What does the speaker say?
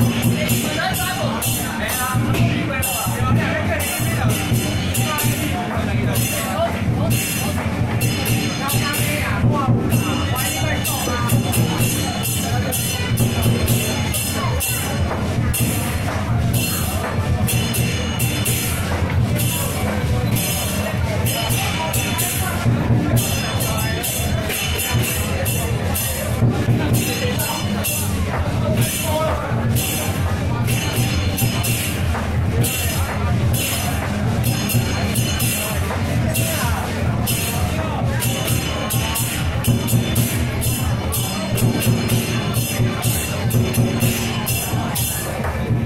Yeah.